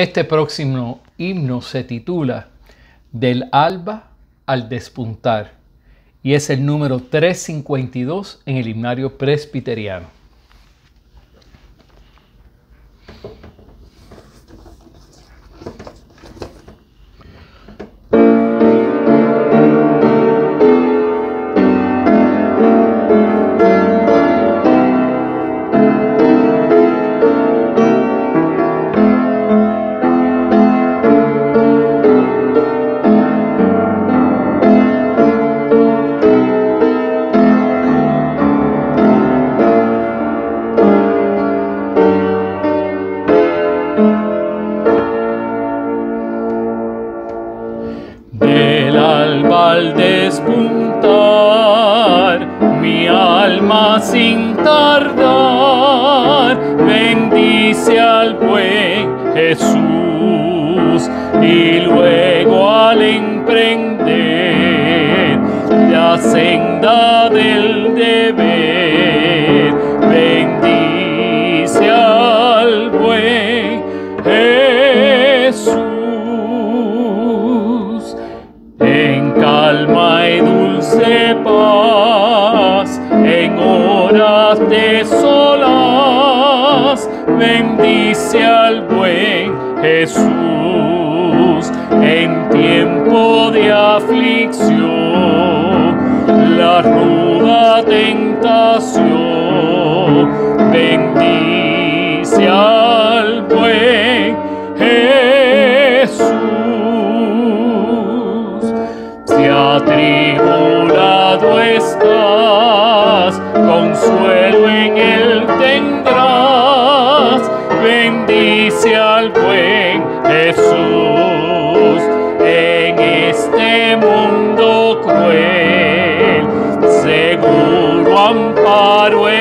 Este próximo himno se titula Del alba al despuntar y es el número 352 en el himnario presbiteriano. Sin tardar, bendice al buen Jesús y luego al emprender la senda del deber, bendice al buen Jesús en horas de solas, bendice al buen Jesús en tiempo de aflicción, la ruda tentación, bendice al buen Jesús. Si atribulado estás, consuelo en él tendrás. Bendice al buen Jesús en este mundo cruel. Seguro amparo es.